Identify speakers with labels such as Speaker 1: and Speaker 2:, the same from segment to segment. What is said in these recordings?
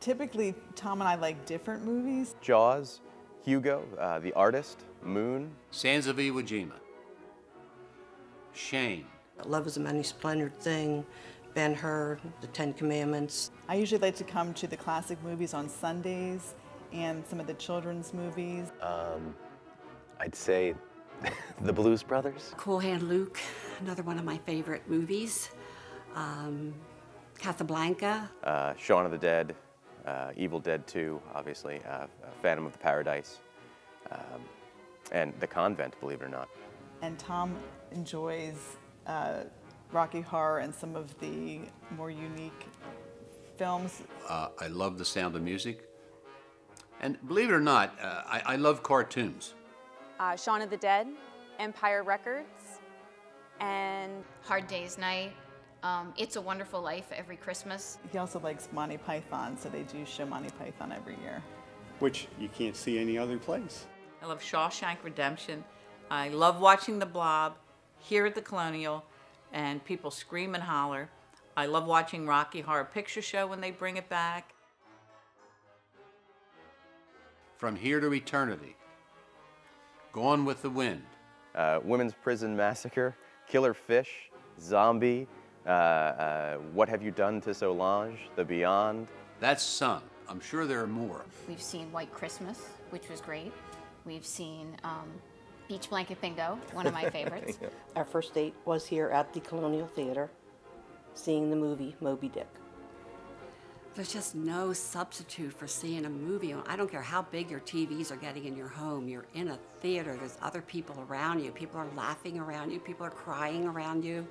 Speaker 1: Typically, Tom and I like different movies.
Speaker 2: Jaws, Hugo, uh, The Artist, Moon.
Speaker 3: Sands of Iwo Jima. Shane.
Speaker 4: Love is a many splendored thing. Ben Hur, The Ten Commandments.
Speaker 1: I usually like to come to the classic movies on Sundays and some of the children's movies.
Speaker 2: Um, I'd say The Blues Brothers.
Speaker 5: Cool Hand Luke, another one of my favorite movies. Um, Casablanca.
Speaker 2: Uh, Shaun of the Dead, uh, Evil Dead 2, obviously, uh, Phantom of the Paradise, um, and The Convent, believe it or not.
Speaker 1: And Tom enjoys uh, Rocky Horror and some of the more unique films.
Speaker 3: Uh, I love the sound of music. And believe it or not, uh, I, I, love cartoons.
Speaker 6: Uh, Shaun of the Dead, Empire Records, and
Speaker 7: Hard Day's Night. Um, it's a Wonderful Life every Christmas.
Speaker 1: He also likes Monty Python, so they do show Monty Python every year.
Speaker 8: Which you can't see any other place.
Speaker 9: I love Shawshank Redemption. I love watching The Blob here at the Colonial and people scream and holler. I love watching Rocky Horror Picture Show when they bring it back.
Speaker 3: From Here to Eternity, Gone with the Wind,
Speaker 2: uh, Women's Prison Massacre, Killer Fish, Zombie, uh, What Have You Done to Solange, The Beyond.
Speaker 3: That's some. I'm sure there are more.
Speaker 7: We've seen White Christmas, which was great. We've seen um, Beach Blanket Bingo, one of my favorites.
Speaker 4: yeah. Our first date was here at the Colonial Theater, seeing the movie Moby Dick.
Speaker 5: There's just no substitute for seeing a movie. I don't care how big your TVs are getting in your home. You're in a theater. There's other people around you. People are laughing around you. People are crying around you.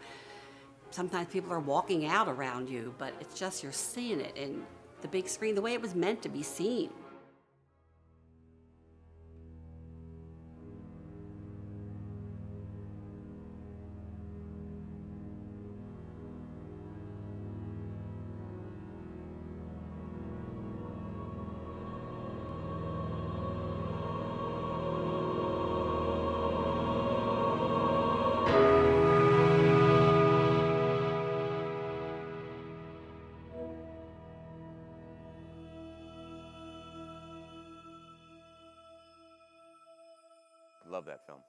Speaker 5: Sometimes people are walking out around you, but it's just you're seeing it in the big screen the way it was meant to be seen.
Speaker 2: Love that film.